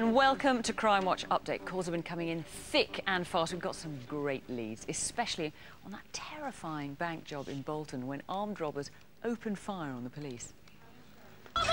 And welcome to Crimewatch Update. Calls have been coming in thick and fast. We've got some great leads, especially on that terrifying bank job in Bolton when armed robbers opened fire on the police. Was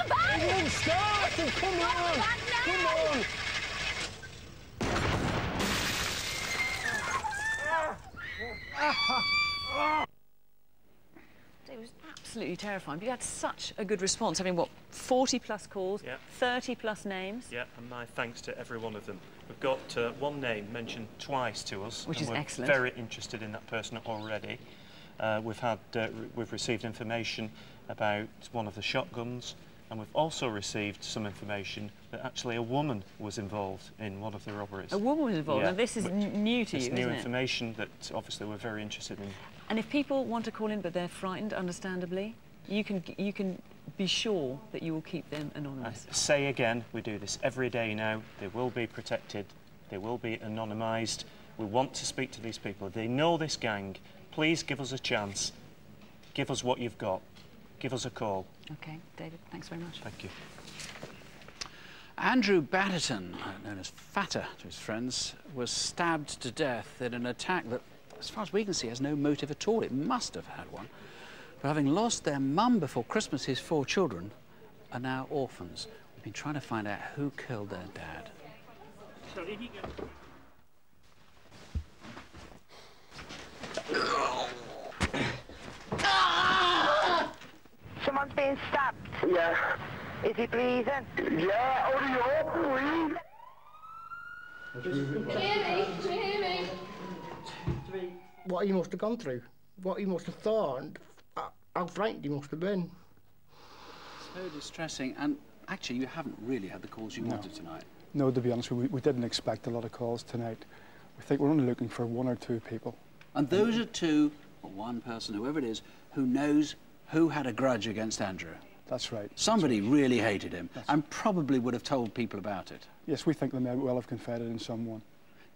absolutely terrifying. But you had such a good response, having what 40 plus calls, Yeah. 30 plus names. Yeah, and my thanks to every one of them. We've got uh, one name mentioned twice to us, Which and is we're excellent. Very interested in that person already. Uh, we've had, uh, we've received information about one of the shotguns, and we've also received some information that actually a woman was involved in one of the robberies. A woman was involved. Yeah, Now this is new to you, new isn't it? information that obviously we're very interested in. And if people want to call in but they're frightened, understandably, you can you can be sure that you will keep them I anonymous. say again, we do this every day now. They will be protected. They will be anonymised. We want to speak to these people. They know this gang. Please give us a chance. Give us what you've got. Give us a call. Okay, David, thanks very much. Thank you. Andrew Batterton, known as Fatter to his friends, was stabbed to death in an attack that, as far as we can see, has no motive at all. It must have had one. But having lost their mum before Christmas, his four children are now orphans. We've been trying to find out who killed their dad. Someone's being stabbed. Yeah. Is he breathing? Yeah, hurry up, please. What he must have gone through, what he must have thought, and uh, how frightened he must have been. So distressing. And actually, you haven't really had the calls you wanted tonight. No, to be honest, we, we didn't expect a lot of calls tonight. We think we're only looking for one or two people. And those are two, or one person, whoever it is, who knows who had a grudge against Andrew. That's right. Somebody really hated him and probably would have told people about it. Yes, we think they may well have confided in someone.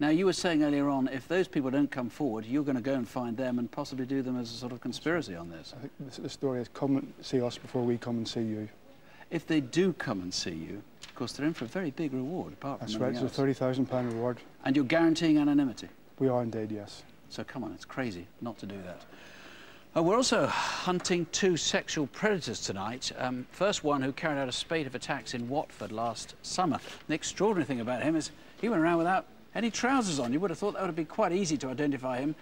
Now, you were saying earlier on, if those people don't come forward, you're going to go and find them and possibly do them as a sort of conspiracy on this. I think the, the story is come and see us before we come and see you. If they do come and see you, of course, they're in for a very big reward, apart That's from right, it's a anything £30,000 reward. And you're guaranteeing anonymity. We are indeed, yes. So come on, it's crazy not to do that. Uh, we're also hunting two sexual predators tonight. Um, first one who carried out a spate of attacks in Watford last summer. The extraordinary thing about him is he went around without any trousers on. You would have thought that would have been quite easy to identify him.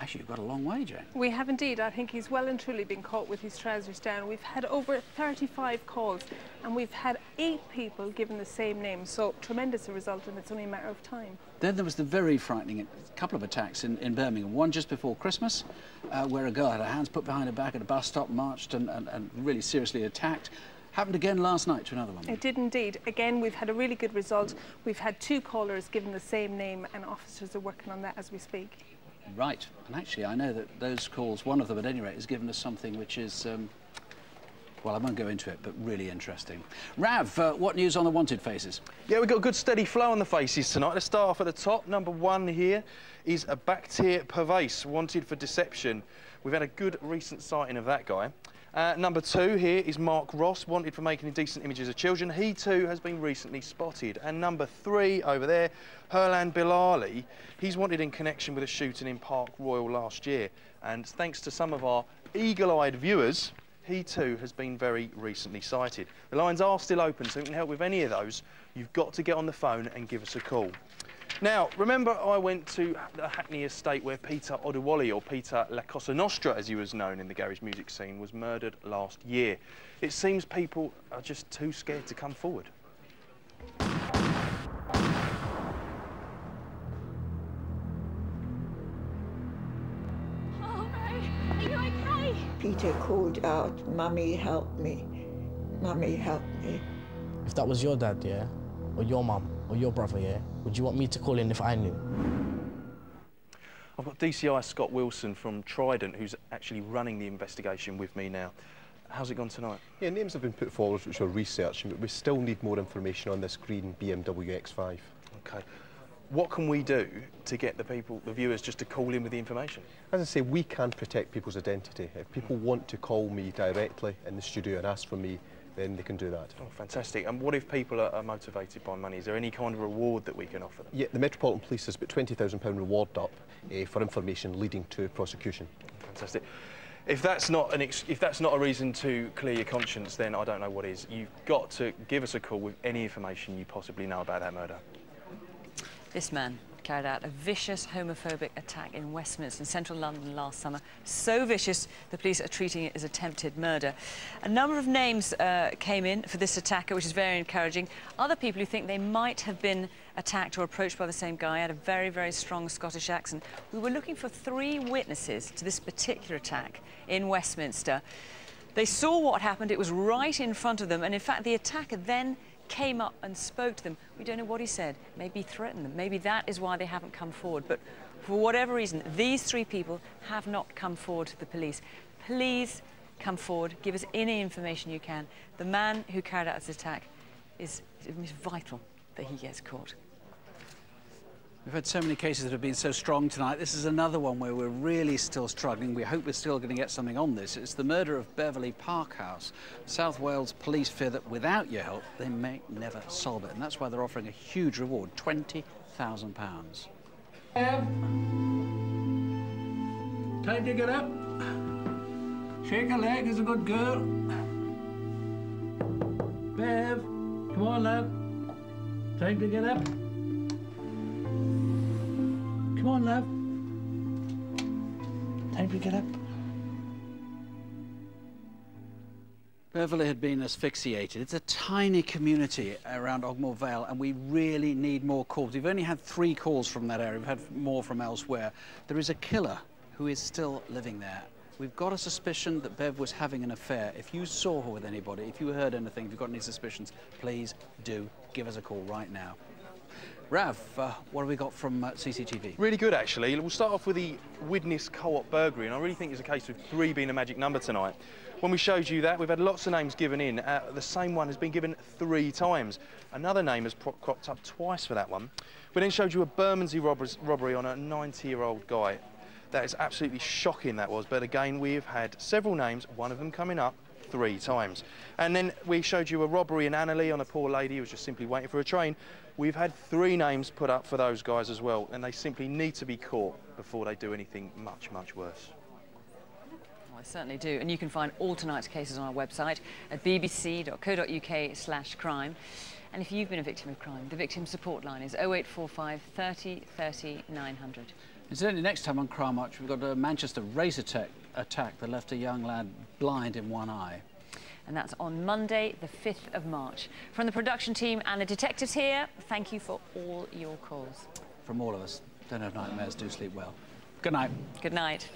Actually, you've got a long way, Jane. We have indeed. I think he's well and truly been caught with his trousers down. We've had over 35 calls and we've had eight people given the same name. So tremendous a result and it's only a matter of time. Then there was the very frightening couple of attacks in, in Birmingham. One just before Christmas, uh, where a girl had her hands put behind her back at a bus stop, marched and, and, and really seriously attacked. Happened again last night to another one. It did indeed. Again, we've had a really good result. We've had two callers given the same name and officers are working on that as we speak. Right. And actually, I know that those calls, one of them at any rate, has given us something which is, um, well, I won't go into it, but really interesting. Rav, uh, what news on the wanted faces? Yeah, we've got a good steady flow on the faces tonight. Let's start off at the top. Number one here is a Bactier Pervase, wanted for deception. We've had a good recent sighting of that guy. Uh, number two here is Mark Ross, wanted for making indecent images of children. He too has been recently spotted. And number three over there, Herlan Bilali. He's wanted in connection with a shooting in Park Royal last year. And thanks to some of our eagle-eyed viewers, he too has been very recently sighted. The lines are still open, so if you can help with any of those, you've got to get on the phone and give us a call. Now, remember I went to the Hackney estate where Peter Oduwole, or Peter La Cosa Nostra as he was known in the garage music scene, was murdered last year. It seems people are just too scared to come forward. Oh, Peter called out, Mummy, help me. Mummy, help me. If that was your dad, yeah, or your mum, or your brother, yeah, would you want me to call in if I knew? I've got DCI Scott Wilson from Trident who's actually running the investigation with me now. How's it gone tonight? Yeah, names have been put forward which we're researching, but we still need more information on this green BMW X5. Okay. What can we do to get the people, the viewers, just to call in with the information? As I say, we can protect people's identity. If people want to call me directly in the studio and ask for me, then they can do that. Oh, fantastic. And what if people are, are motivated by money? Is there any kind of reward that we can offer them? Yeah, the Metropolitan Police has put £20,000 reward up uh, for information leading to prosecution. Fantastic. If that's not an ex- if that's not a reason to clear your conscience, then I don't know what is. You've got to give us a call with any information you possibly know about that murder. This man carried out a vicious homophobic attack in Westminster in central London last summer. So vicious, the police are treating it as attempted murder. A number of names uh, came in for this attacker, which is very encouraging. Other people who think they might have been attacked or approached by the same guy had a very, very strong Scottish accent. We were looking for three witnesses to this particular attack in Westminster. They saw what happened, it was right in front of them, and in fact, the attacker then came up and spoke to them. We don't know what he said. Maybe threatened them. Maybe that is why they haven't come forward. But for whatever reason, these three people have not come forward to the police. Please come forward. Give us any information you can. The man who carried out this attack is, is vital that he gets caught. We've had so many cases that have been so strong tonight. This is another one where we're really still struggling. We hope we're still going to get something on this. It's the murder of Beverley Parkhouse. South Wales police fear that without your help, they may never solve it. And that's why they're offering a huge reward, £20,000. Bev, time to get up. Shake a leg as a good girl. Bev, come on, love. Time to get up. Come on, love. Time to get up. Beverley had been asphyxiated. It's a tiny community around Ogmore Vale, and we really need more calls. We've only had three calls from that area. We've had more from elsewhere. There is a killer who is still living there. We've got a suspicion that Bev was having an affair. If you saw her with anybody, if you heard anything, if you've got any suspicions, please do give us a call right now. Rav, uh, what have we got from uh, CCTV? Really good, actually. We'll start off with the Widnes Co-op burglary, and I really think it's a case of three being a magic number tonight. When we showed you that, we've had lots of names given in. Uh, the same one has been given three times. Another name has cropped up twice for that one. We then showed you a Bermondsey robbery on a 90-year-old guy. That is absolutely shocking, that was. But again, we've had several names, one of them coming up three times. And then we showed you a robbery in Anerley on a poor lady who was just simply waiting for a train. We've had three names put up for those guys as well, and they simply need to be caught before they do anything much, much worse. I certainly do. And you can find all tonight's cases on our website at bbc.co.uk slash crime. And if you've been a victim of crime, the victim support line is 0845 30 30 900. Incidentally, next time on Crimewatch, we've got a Manchester Razor attack, attack that left a young lad blind in one eye and that's on Monday, the 5th of March. From the production team and the detectives here, thank you for all your calls. From all of us, don't have nightmares, do sleep well. Good night. Good night.